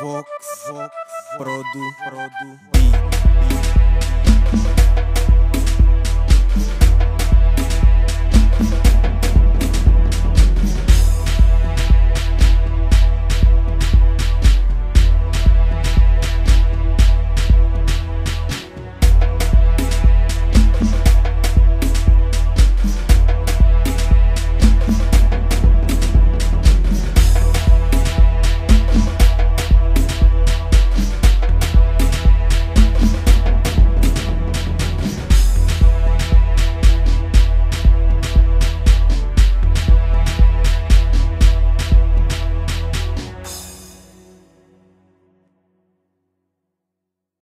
Vox, Vox, Produ, Produ, Beat.